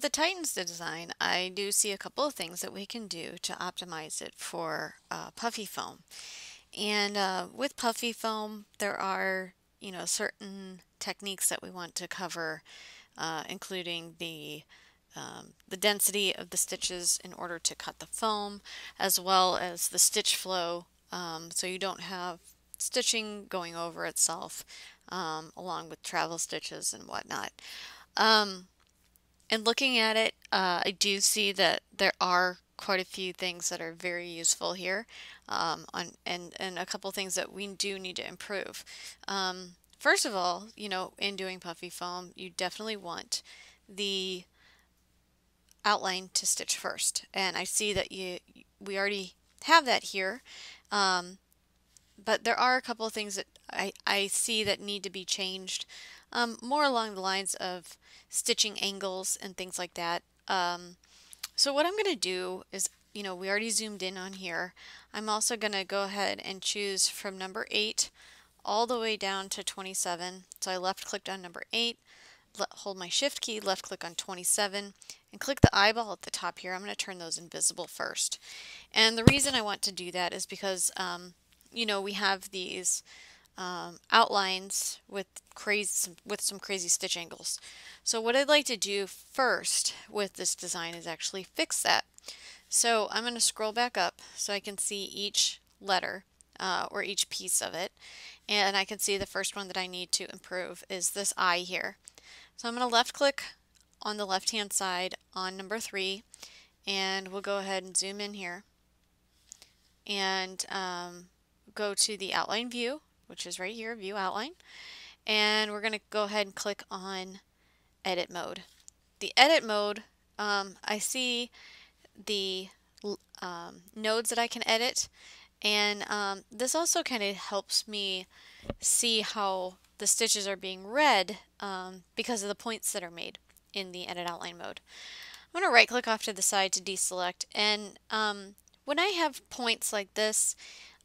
with the Titans design, I do see a couple of things that we can do to optimize it for uh, puffy foam. And uh, with puffy foam, there are, you know, certain techniques that we want to cover, uh, including the um, the density of the stitches in order to cut the foam, as well as the stitch flow, um, so you don't have stitching going over itself, um, along with travel stitches and whatnot. And looking at it, uh, I do see that there are quite a few things that are very useful here um, on, and, and a couple things that we do need to improve. Um, first of all, you know, in doing puffy foam, you definitely want the outline to stitch first. And I see that you we already have that here. Um, but there are a couple of things that I, I see that need to be changed um, more along the lines of stitching angles and things like that. Um, so what I'm going to do is, you know, we already zoomed in on here. I'm also going to go ahead and choose from number 8 all the way down to 27. So I left clicked on number 8, hold my shift key, left click on 27, and click the eyeball at the top here. I'm going to turn those invisible first. And the reason I want to do that is because, um, you know, we have these um, outlines with crazy with some crazy stitch angles. So what I'd like to do first with this design is actually fix that. So I'm going to scroll back up so I can see each letter uh, or each piece of it and I can see the first one that I need to improve is this I here. So I'm going to left click on the left hand side on number three and we'll go ahead and zoom in here and um, go to the outline view which is right here view outline. And we're going to go ahead and click on edit mode. The edit mode um, I see the um, nodes that I can edit. And um, this also kind of helps me see how the stitches are being read um, because of the points that are made in the edit outline mode. I'm going to right click off to the side to deselect. And um, when I have points like this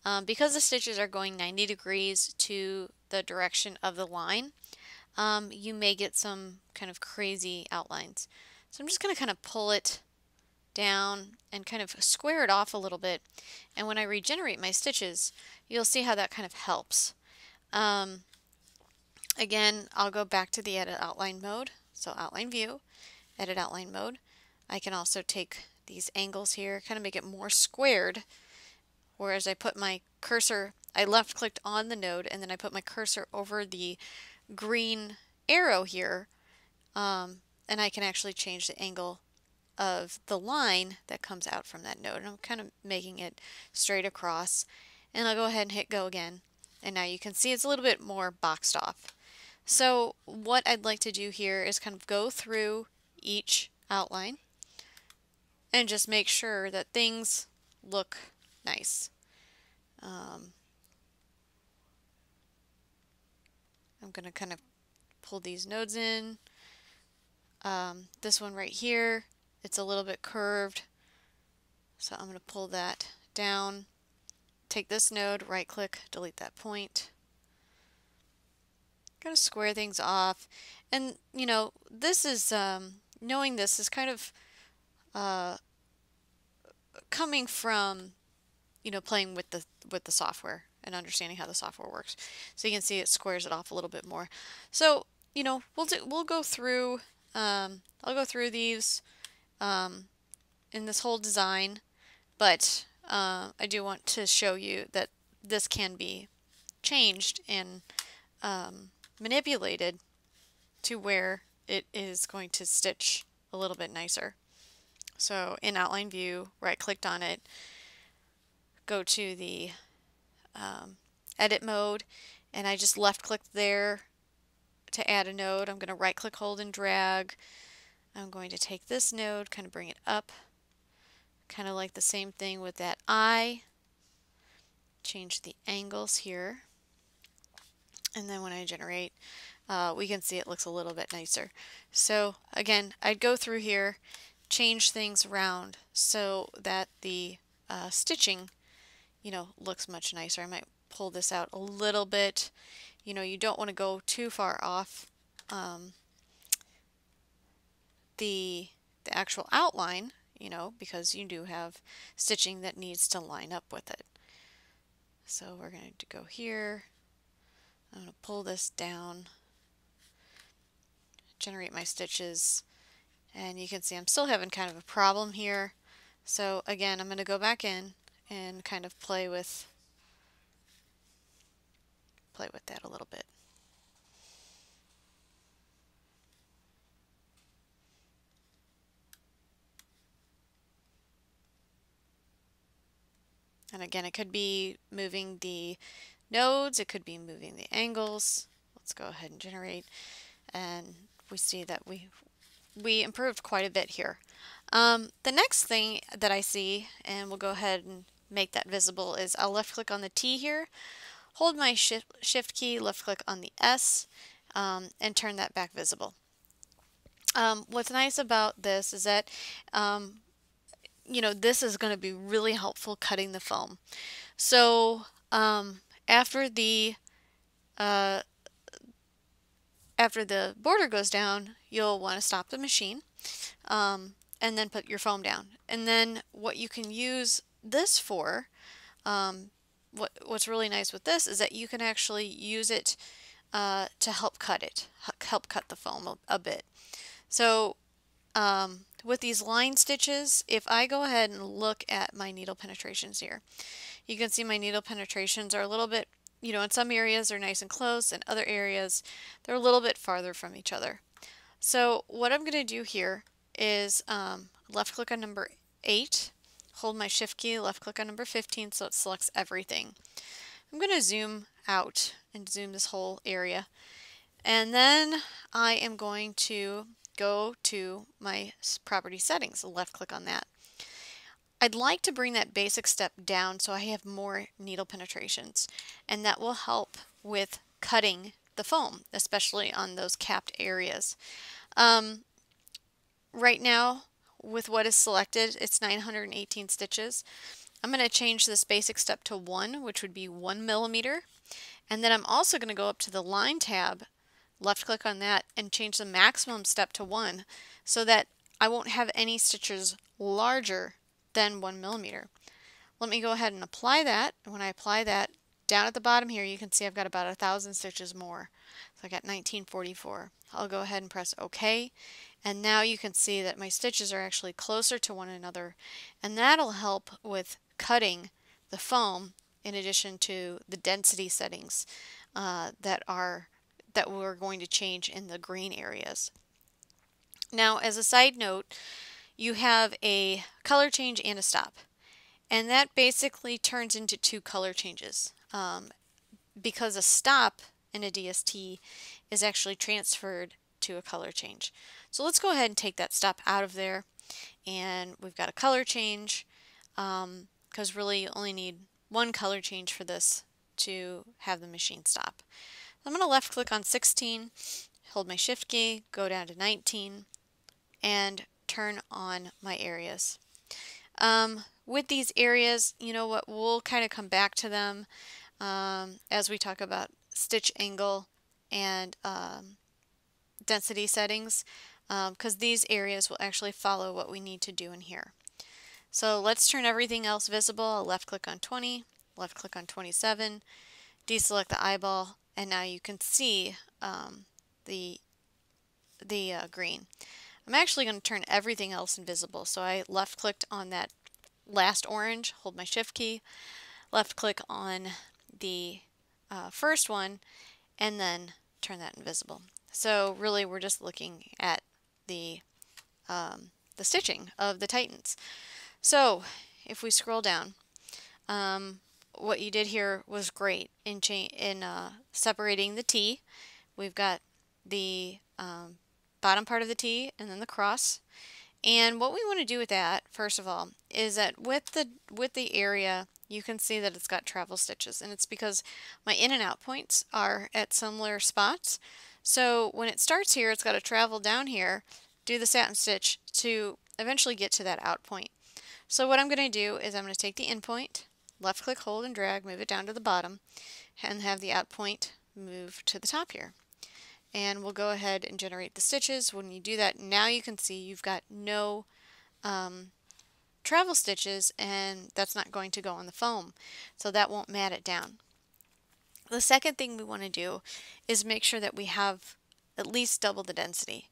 um, because the stitches are going 90 degrees to the direction of the line um, you may get some kind of crazy outlines. So I'm just going to kind of pull it down and kind of square it off a little bit and when I regenerate my stitches you'll see how that kind of helps. Um, again I'll go back to the edit outline mode so outline view, edit outline mode. I can also take these angles here, kind of make it more squared, whereas I put my cursor, I left clicked on the node and then I put my cursor over the green arrow here, um, and I can actually change the angle of the line that comes out from that node. And I'm kind of making it straight across, and I'll go ahead and hit go again. And now you can see it's a little bit more boxed off. So what I'd like to do here is kind of go through each outline and just make sure that things look nice. Um, I'm going to kind of pull these nodes in. Um, this one right here, it's a little bit curved. So I'm going to pull that down. Take this node, right click, delete that point kind of square things off. And, you know, this is, um, knowing this is kind of uh, coming from, you know, playing with the, with the software and understanding how the software works. So you can see it squares it off a little bit more. So, you know, we'll, do, we'll go through, um, I'll go through these um, in this whole design, but uh, I do want to show you that this can be changed and um, manipulated to where it is going to stitch a little bit nicer. So in outline view, right clicked on it, go to the um, edit mode, and I just left click there to add a node. I'm going to right click, hold, and drag. I'm going to take this node, kind of bring it up, kind of like the same thing with that eye. Change the angles here. And then when I generate, uh, we can see it looks a little bit nicer. So again, I'd go through here, change things around so that the uh, stitching, you know, looks much nicer. I might pull this out a little bit. You know, you don't want to go too far off um, the the actual outline, you know, because you do have stitching that needs to line up with it. So we're going to go here. I'm going to pull this down, generate my stitches, and you can see I'm still having kind of a problem here. So again, I'm going to go back in and kind of play with play with that a little bit. And again, it could be moving the nodes, it could be moving the angles. Let's go ahead and generate. And we see that we we improved quite a bit here. Um, the next thing that I see, and we'll go ahead and make that visible, is I'll left click on the T here, hold my shift, shift key, left click on the S, um, and turn that back visible. Um, what's nice about this is that um, you know, this is going to be really helpful cutting the foam. So um, after the uh, after the border goes down, you'll want to stop the machine um, and then put your foam down. And then what you can use this for, um, what what's really nice with this is that you can actually use it uh, to help cut it, help cut the foam a, a bit. So um, with these line stitches, if I go ahead and look at my needle penetrations here, you can see my needle penetrations are a little bit, you know, in some areas they're nice and close, in other areas they're a little bit farther from each other. So what I'm going to do here is um, left click on number 8, hold my shift key, left click on number 15 so it selects everything. I'm going to zoom out and zoom this whole area. And then I am going to go to my property settings, left click on that. I'd like to bring that basic step down so I have more needle penetrations and that will help with cutting the foam, especially on those capped areas. Um, right now, with what is selected, it's 918 stitches. I'm going to change this basic step to 1, which would be 1 millimeter. And then I'm also going to go up to the line tab left click on that and change the maximum step to 1 so that I won't have any stitches larger than 1 millimeter. Let me go ahead and apply that. When I apply that, down at the bottom here you can see I've got about a thousand stitches more. So I got 1944. I'll go ahead and press OK and now you can see that my stitches are actually closer to one another and that'll help with cutting the foam in addition to the density settings uh, that are that we're going to change in the green areas. Now, as a side note, you have a color change and a stop. And that basically turns into two color changes um, because a stop in a DST is actually transferred to a color change. So let's go ahead and take that stop out of there. And we've got a color change because um, really you only need one color change for this to have the machine stop. I'm going to left click on 16, hold my shift key, go down to 19, and turn on my areas. Um, with these areas, you know what, we'll kind of come back to them um, as we talk about stitch angle and um, density settings because um, these areas will actually follow what we need to do in here. So let's turn everything else visible. I'll left click on 20, left click on 27, deselect the eyeball, and now you can see um, the the uh, green. I'm actually going to turn everything else invisible. So I left clicked on that last orange, hold my shift key, left click on the uh, first one, and then turn that invisible. So really we're just looking at the um, the stitching of the Titans. So if we scroll down, um, what you did here was great in in uh, separating the T. We've got the um, bottom part of the T and then the cross. And what we want to do with that, first of all, is that with the with the area, you can see that it's got travel stitches, and it's because my in and out points are at similar spots. So when it starts here, it's got to travel down here, do the satin stitch to eventually get to that out point. So what I'm going to do is I'm going to take the in point, left click, hold, and drag, move it down to the bottom, and have the out point move to the top here. and we'll go ahead and generate the stitches. When you do that, now you can see you've got no um, travel stitches and that's not going to go on the foam. So that won't mat it down. The second thing we want to do is make sure that we have at least double the density.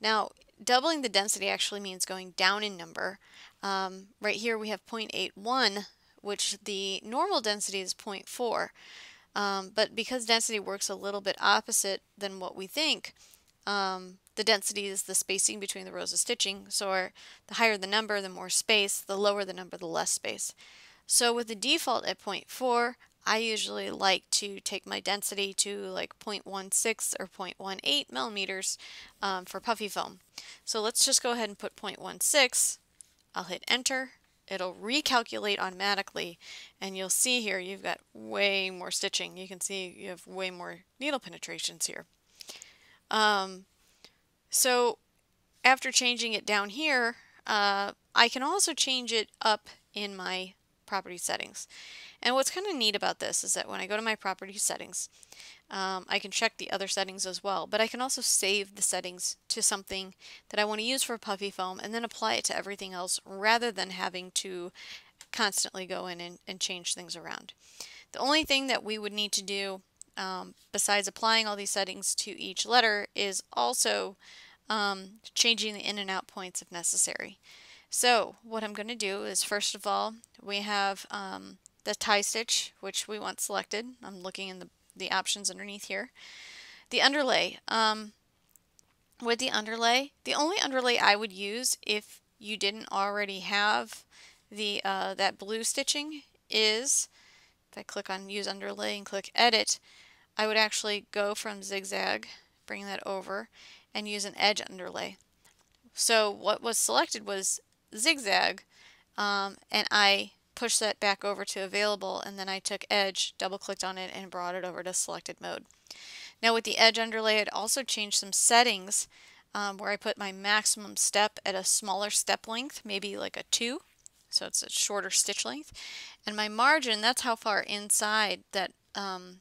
Now, doubling the density actually means going down in number. Um, right here we have 0.81, which the normal density is 0.4. Um, but because density works a little bit opposite than what we think, um, the density is the spacing between the rows of stitching. So the higher the number, the more space, the lower the number, the less space. So with the default at 0.4, I usually like to take my density to like 0.16 or 0.18 millimeters um, for puffy foam. So let's just go ahead and put 0.16. I'll hit enter. It'll recalculate automatically and you'll see here you've got way more stitching. You can see you have way more needle penetrations here. Um, so after changing it down here, uh, I can also change it up in my property settings. And what's kind of neat about this is that when I go to my property settings, um, I can check the other settings as well, but I can also save the settings to something that I want to use for puffy foam and then apply it to everything else rather than having to constantly go in and, and change things around. The only thing that we would need to do um, besides applying all these settings to each letter is also um, changing the in and out points if necessary. So what I'm going to do is first of all we have um, the tie stitch, which we want selected. I'm looking in the, the options underneath here. The underlay. Um, with the underlay, the only underlay I would use if you didn't already have the uh, that blue stitching is, if I click on use underlay and click edit, I would actually go from zigzag, bring that over, and use an edge underlay. So what was selected was zigzag, um, and I push that back over to available and then I took edge, double clicked on it and brought it over to selected mode. Now with the edge underlay I'd also changed some settings um, where I put my maximum step at a smaller step length, maybe like a 2, so it's a shorter stitch length. And my margin, that's how far inside that um,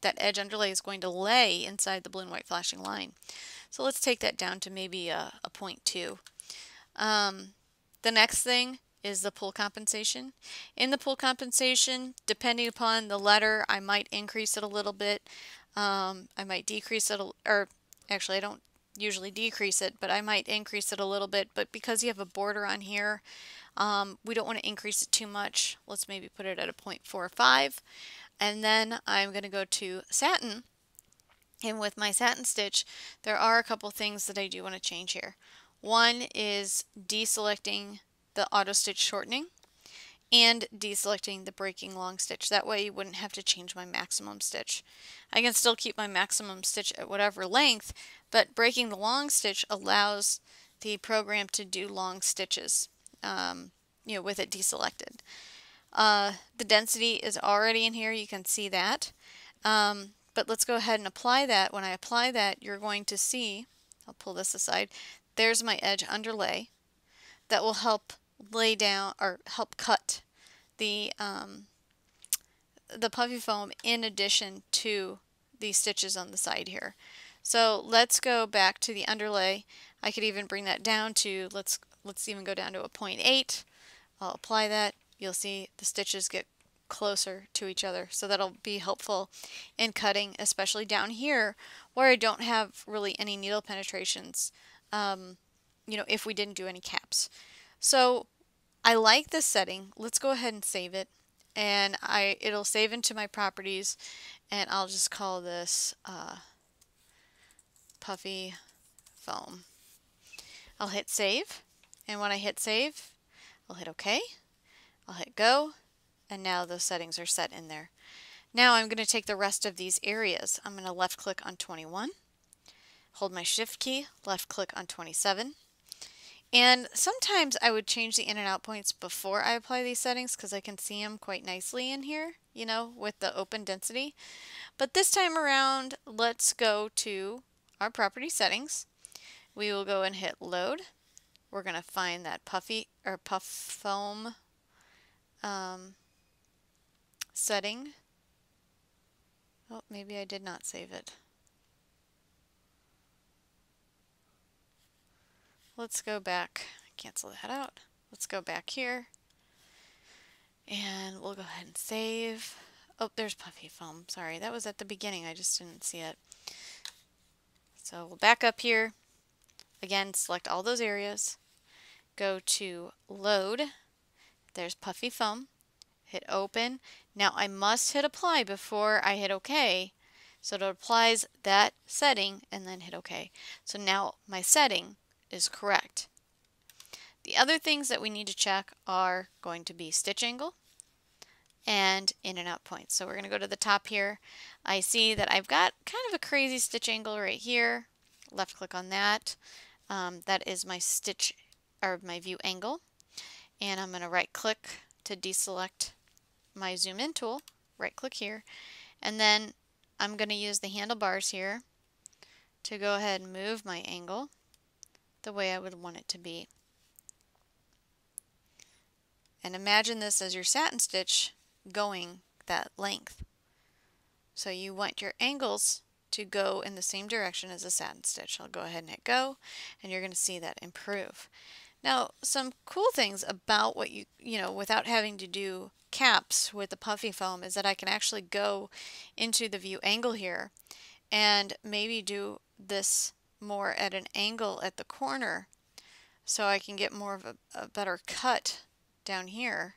that edge underlay is going to lay inside the blue and white flashing line. So let's take that down to maybe a, a 0.2. Um, the next thing is the pull compensation. In the pull compensation, depending upon the letter, I might increase it a little bit. Um, I might decrease it, or actually I don't usually decrease it, but I might increase it a little bit. But because you have a border on here, um, we don't want to increase it too much. Let's maybe put it at a 0.45. And then I'm going to go to satin. And with my satin stitch, there are a couple things that I do want to change here. One is deselecting the auto stitch shortening and deselecting the breaking long stitch. That way you wouldn't have to change my maximum stitch. I can still keep my maximum stitch at whatever length, but breaking the long stitch allows the program to do long stitches, um, you know, with it deselected. Uh, the density is already in here, you can see that. Um, but let's go ahead and apply that. When I apply that, you're going to see, I'll pull this aside, there's my edge underlay that will help lay down or help cut the um, the puffy foam in addition to the stitches on the side here. So let's go back to the underlay. I could even bring that down to let's let's even go down to a 0.8. I'll apply that. You'll see the stitches get closer to each other. So that'll be helpful in cutting, especially down here where I don't have really any needle penetrations, um, you know, if we didn't do any caps. So I like this setting. Let's go ahead and save it. And I it'll save into my properties and I'll just call this uh, puffy foam. I'll hit save and when I hit save I'll hit OK. I'll hit go and now those settings are set in there. Now I'm going to take the rest of these areas. I'm going to left click on 21, hold my shift key, left click on 27, and sometimes I would change the in and out points before I apply these settings because I can see them quite nicely in here, you know, with the open density. But this time around, let's go to our property settings. We will go and hit load. We're going to find that puffy or puff foam um, setting. Oh, maybe I did not save it. Let's go back, cancel that out. Let's go back here and we'll go ahead and save. Oh, there's puffy foam. Sorry, that was at the beginning. I just didn't see it. So we'll back up here. Again, select all those areas. Go to load. There's puffy foam. Hit open. Now I must hit apply before I hit OK. So it applies that setting and then hit OK. So now my setting is correct. The other things that we need to check are going to be stitch angle and in and out points. So we're going to go to the top here. I see that I've got kind of a crazy stitch angle right here. Left click on that. Um, that is my stitch or my view angle. And I'm going to right click to deselect my zoom in tool. Right click here. And then I'm going to use the handlebars here to go ahead and move my angle the way I would want it to be. And imagine this as your satin stitch going that length. So you want your angles to go in the same direction as a satin stitch. I'll go ahead and hit go and you're going to see that improve. Now some cool things about what you, you know, without having to do caps with the puffy foam is that I can actually go into the view angle here and maybe do this more at an angle at the corner so I can get more of a, a better cut down here.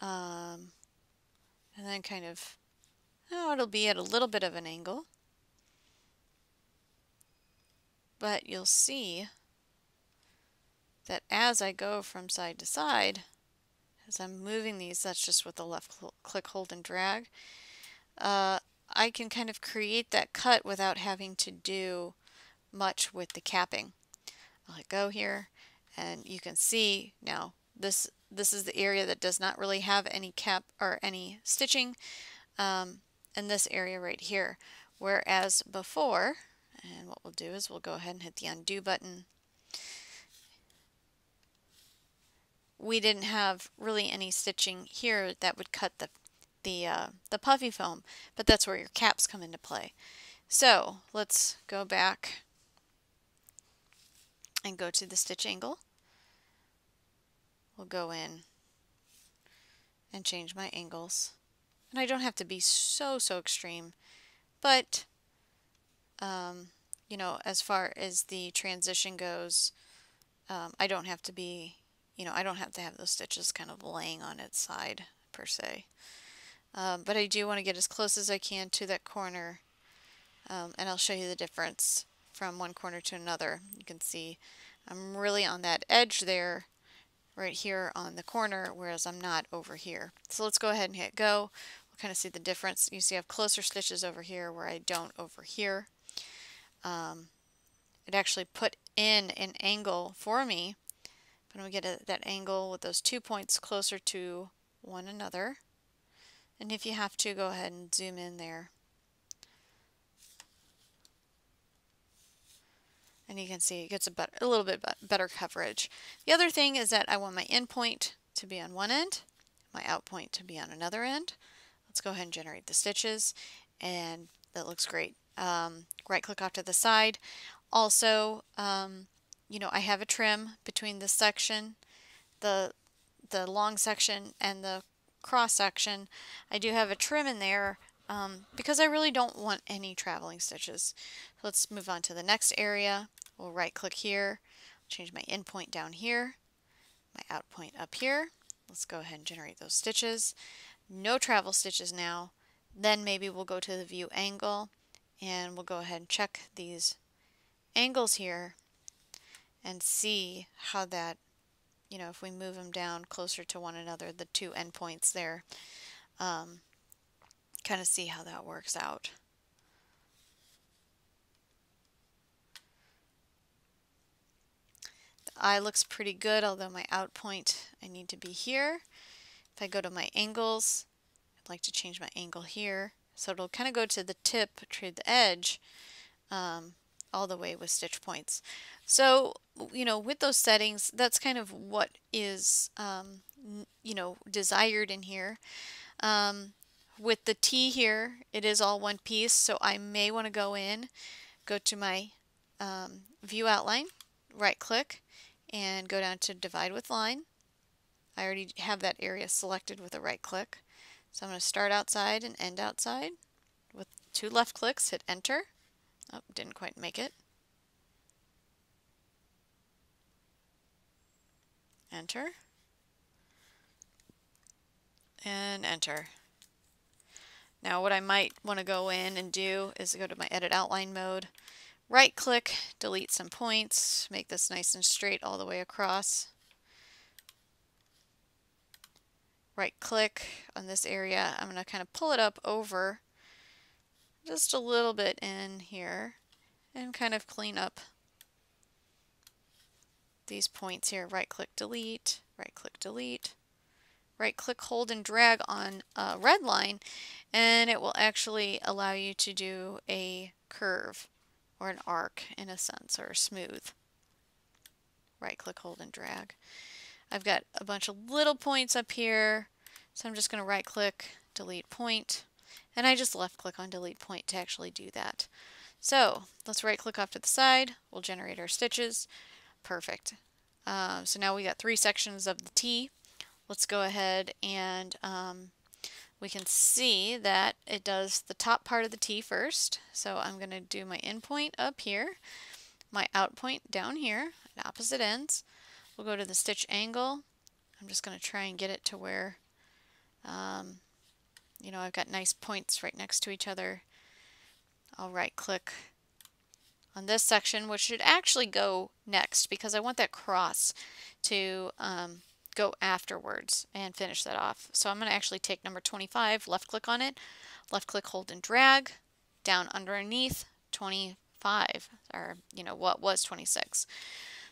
Um, and then kind of oh it'll be at a little bit of an angle. But you'll see that as I go from side to side as I'm moving these that's just with the left cl click hold and drag uh, I can kind of create that cut without having to do much with the capping. I'll hit go here and you can see now this this is the area that does not really have any cap or any stitching um, in this area right here whereas before and what we'll do is we'll go ahead and hit the undo button we didn't have really any stitching here that would cut the the uh, the puffy foam but that's where your caps come into play so let's go back and go to the stitch angle We'll go in and change my angles. And I don't have to be so, so extreme, but, um, you know, as far as the transition goes, um, I don't have to be, you know, I don't have to have those stitches kind of laying on its side per se. Um, but I do want to get as close as I can to that corner um, and I'll show you the difference from one corner to another. You can see I'm really on that edge there right here on the corner, whereas I'm not over here. So let's go ahead and hit go. We'll kind of see the difference. You see I have closer stitches over here where I don't over here. Um, it actually put in an angle for me, but I'm going to get a, that angle with those two points closer to one another. And if you have to, go ahead and zoom in there. and you can see it gets a, better, a little bit better coverage. The other thing is that I want my in point to be on one end, my out point to be on another end. Let's go ahead and generate the stitches and that looks great. Um, right click off to the side. Also, um, you know, I have a trim between this section, the, the long section and the cross section. I do have a trim in there um, because I really don't want any traveling stitches. let's move on to the next area. We'll right click here, change my in point down here, my out point up here. Let's go ahead and generate those stitches. No travel stitches now. Then maybe we'll go to the view angle and we'll go ahead and check these angles here and see how that, you know, if we move them down closer to one another, the two endpoints there, um, kind of see how that works out. The eye looks pretty good, although my out point, I need to be here. If I go to my angles, I'd like to change my angle here. So it'll kind of go to the tip, to the edge, um, all the way with stitch points. So, you know, with those settings, that's kind of what is, um, you know, desired in here. Um, with the T here, it is all one piece, so I may want to go in, go to my um, view outline, right click and go down to divide with line. I already have that area selected with a right click. So I'm going to start outside and end outside. With two left clicks, hit enter. Oh, didn't quite make it. Enter. And enter. Now what I might want to go in and do is go to my edit outline mode, right click, delete some points, make this nice and straight all the way across. Right click on this area, I'm going to kind of pull it up over just a little bit in here and kind of clean up these points here. Right click delete, right click delete, right click hold and drag on a red line and it will actually allow you to do a curve or an arc in a sense or smooth. Right click hold and drag. I've got a bunch of little points up here so I'm just going to right click delete point and I just left click on delete point to actually do that. So let's right click off to the side. We'll generate our stitches. Perfect. Um, so now we got three sections of the T. Let's go ahead and um, we can see that it does the top part of the T first. So I'm going to do my in point up here, my out point down here at opposite ends. We'll go to the stitch angle. I'm just going to try and get it to where, um, you know, I've got nice points right next to each other. I'll right click on this section, which should actually go next because I want that cross to um, go afterwards and finish that off. So I'm going to actually take number 25, left click on it, left click, hold and drag, down underneath 25, or you know what was 26.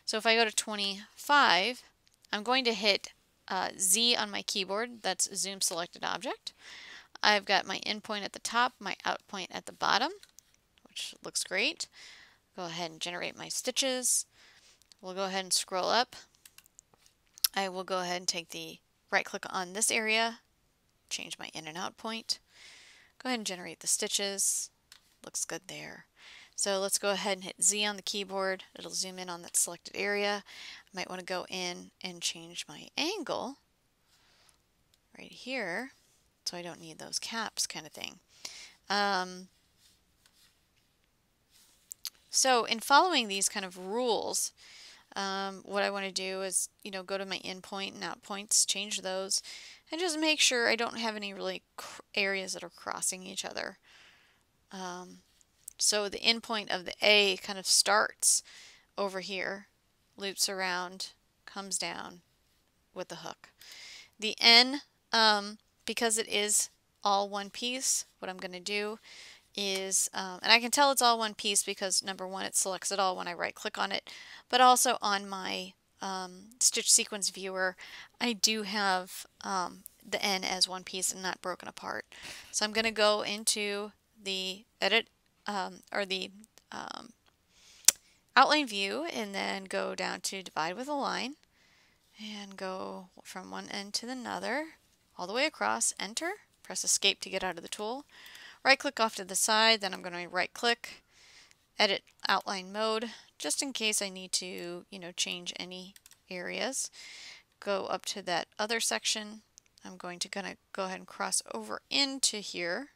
So if I go to 25, I'm going to hit uh, Z on my keyboard, that's zoom selected object. I've got my in point at the top, my out point at the bottom, which looks great. Go ahead and generate my stitches. We'll go ahead and scroll up. I will go ahead and take the right click on this area, change my in and out point. Go ahead and generate the stitches. Looks good there. So let's go ahead and hit Z on the keyboard. It'll zoom in on that selected area. I might want to go in and change my angle right here so I don't need those caps kind of thing. Um, so in following these kind of rules, um, what I want to do is, you know, go to my endpoint point and out points, change those, and just make sure I don't have any really areas that are crossing each other. Um, so the in point of the A kind of starts over here, loops around, comes down with the hook. The N, um, because it is all one piece, what I'm going to do is, um, and I can tell it's all one piece because number one, it selects it all when I right click on it, but also on my um, stitch sequence viewer, I do have um, the N as one piece and not broken apart. So I'm going to go into the edit um, or the um, outline view and then go down to divide with a line and go from one end to the another all the way across, enter, press escape to get out of the tool. Right click off to the side, then I'm going to right click, edit outline mode, just in case I need to, you know, change any areas. Go up to that other section. I'm going to gonna go ahead and cross over into here.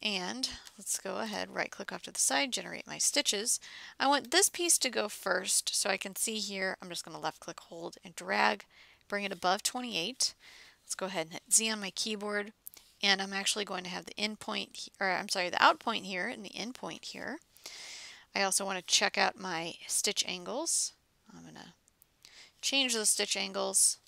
And let's go ahead, right click off to the side, generate my stitches. I want this piece to go first so I can see here. I'm just going to left click, hold, and drag, bring it above 28. Let's go ahead and hit Z on my keyboard and I'm actually going to have the in point, or I'm sorry, the out point here and the in point here. I also want to check out my stitch angles. I'm going to change those stitch angles.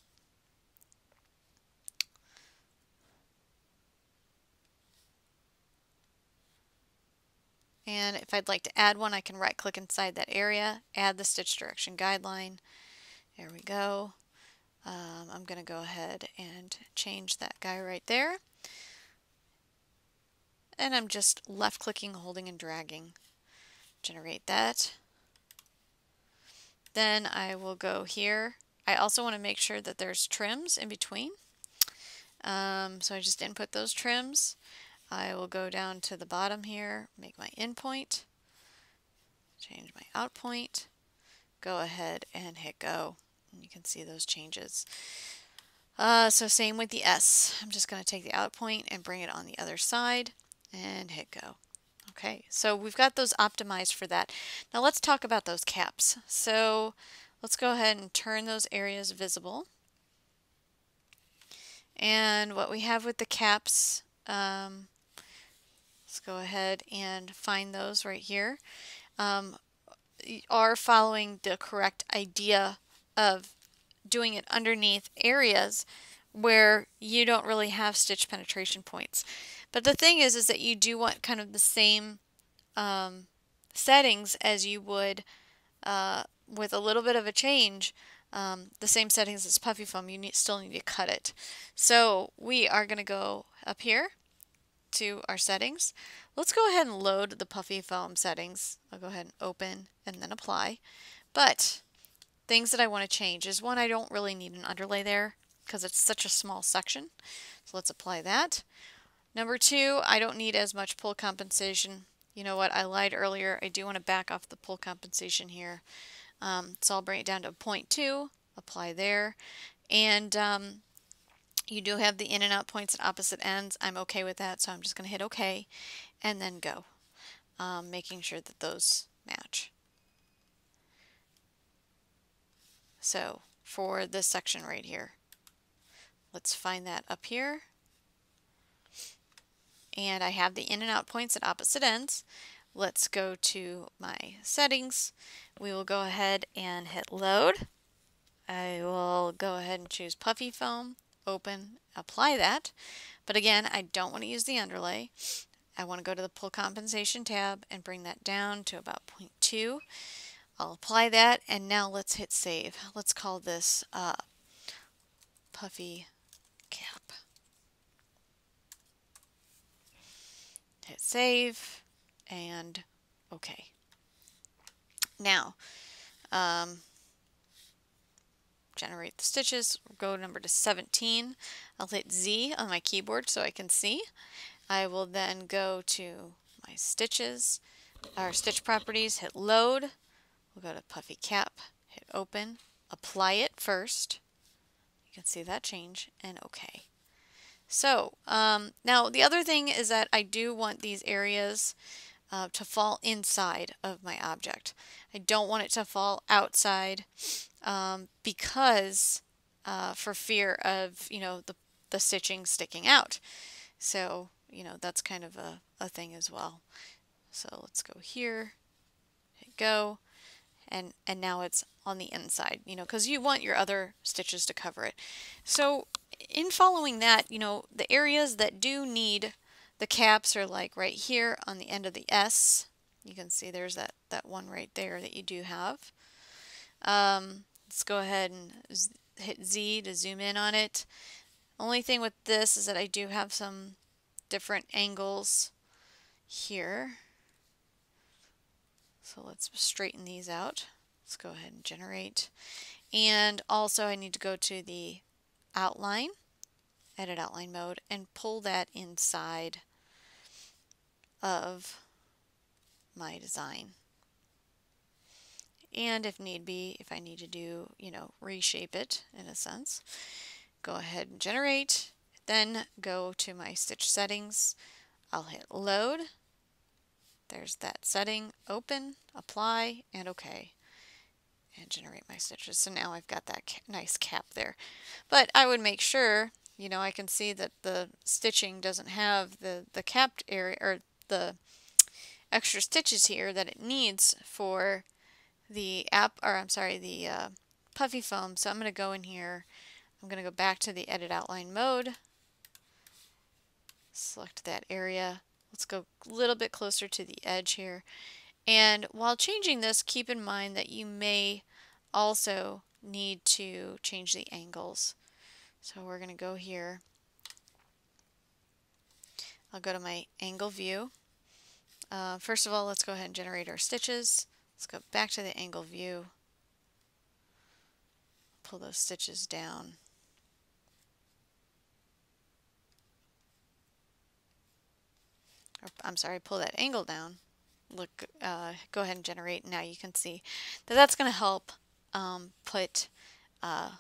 And if I'd like to add one, I can right click inside that area, add the stitch direction guideline. There we go. Um, I'm going to go ahead and change that guy right there and I'm just left clicking, holding and dragging. Generate that. Then I will go here. I also want to make sure that there's trims in between. Um, so I just input those trims. I will go down to the bottom here, make my in point, change my out point, go ahead and hit go. And you can see those changes. Uh, so same with the S. I'm just going to take the out point and bring it on the other side and hit go. Okay, so we've got those optimized for that. Now let's talk about those caps. So let's go ahead and turn those areas visible. And what we have with the caps, um, let's go ahead and find those right here. Um, are following the correct idea of doing it underneath areas where you don't really have stitch penetration points. But the thing is, is that you do want kind of the same um, settings as you would uh, with a little bit of a change. Um, the same settings as puffy foam, you need, still need to cut it. So we are going to go up here to our settings. Let's go ahead and load the puffy foam settings. I'll go ahead and open and then apply. But things that I want to change is one, I don't really need an underlay there because it's such a small section. So let's apply that. Number two, I don't need as much pull compensation. You know what, I lied earlier. I do want to back off the pull compensation here. Um, so I'll bring it down to 0.2, apply there. And um, you do have the in and out points at opposite ends. I'm okay with that, so I'm just going to hit OK and then go, um, making sure that those match. So for this section right here, let's find that up here and I have the in and out points at opposite ends. Let's go to my settings. We will go ahead and hit load. I will go ahead and choose puffy foam, open, apply that. But again, I don't want to use the underlay. I want to go to the pull compensation tab and bring that down to about 0.2. I'll apply that and now let's hit save. Let's call this uh, puffy cap. Hit save, and OK. Now, um, generate the stitches, go number to 17. I'll hit Z on my keyboard so I can see. I will then go to my stitches, our stitch properties, hit load. We'll go to puffy cap, hit open, apply it first. You can see that change, and OK. So um, now the other thing is that I do want these areas uh, to fall inside of my object. I don't want it to fall outside um, because uh, for fear of, you know, the, the stitching sticking out. So, you know, that's kind of a, a thing as well. So let's go here, hit go, and, and now it's on the inside, you know, because you want your other stitches to cover it. So in following that, you know, the areas that do need the caps are like right here on the end of the S. You can see there's that, that one right there that you do have. Um, let's go ahead and hit Z to zoom in on it. Only thing with this is that I do have some different angles here. So let's straighten these out. Let's go ahead and generate. And also I need to go to the outline, edit outline mode, and pull that inside of my design. And if need be, if I need to do, you know, reshape it in a sense, go ahead and generate, then go to my stitch settings. I'll hit load. There's that setting, open, apply, and OK and generate my stitches. So now I've got that ca nice cap there. But I would make sure, you know, I can see that the stitching doesn't have the, the capped area or the extra stitches here that it needs for the app, or I'm sorry, the uh, puffy foam. So I'm going to go in here. I'm going to go back to the edit outline mode. Select that area. Let's go a little bit closer to the edge here. And while changing this, keep in mind that you may also need to change the angles. So we're going to go here. I'll go to my angle view. Uh, first of all, let's go ahead and generate our stitches. Let's go back to the angle view. Pull those stitches down. I'm sorry, pull that angle down. Look, uh, go ahead and generate. Now you can see that that's going to help um, put uh,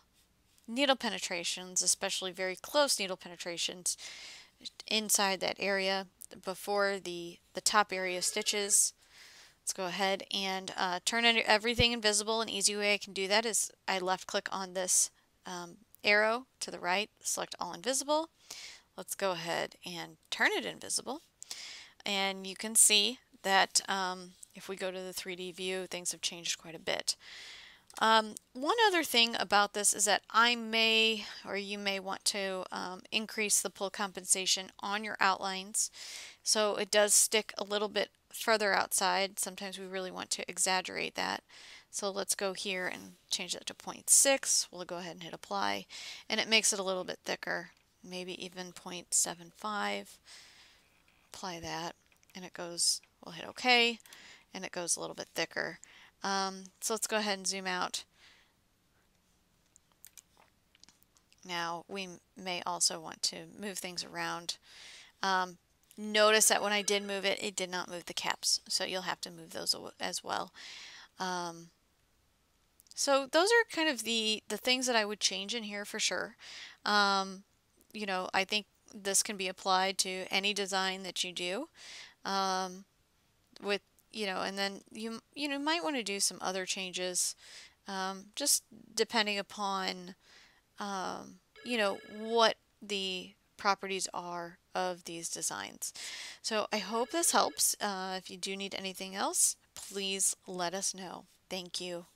needle penetrations, especially very close needle penetrations, inside that area before the, the top area stitches. Let's go ahead and uh, turn everything invisible. An easy way I can do that is I left click on this um, arrow to the right, select all invisible. Let's go ahead and turn it invisible. And you can see that um, if we go to the 3D view, things have changed quite a bit. Um, one other thing about this is that I may, or you may want to um, increase the pull compensation on your outlines. So it does stick a little bit further outside. Sometimes we really want to exaggerate that. So let's go here and change that to 0.6. We'll go ahead and hit apply. And it makes it a little bit thicker, maybe even 0.75. Apply that and it goes, we'll hit OK, and it goes a little bit thicker. Um, so let's go ahead and zoom out. Now we may also want to move things around. Um, notice that when I did move it, it did not move the caps, so you'll have to move those as well. Um, so those are kind of the, the things that I would change in here for sure. Um, you know, I think this can be applied to any design that you do um, with you know and then you you know might want to do some other changes um, just depending upon um, you know what the properties are of these designs. So I hope this helps. Uh, if you do need anything else please let us know. Thank you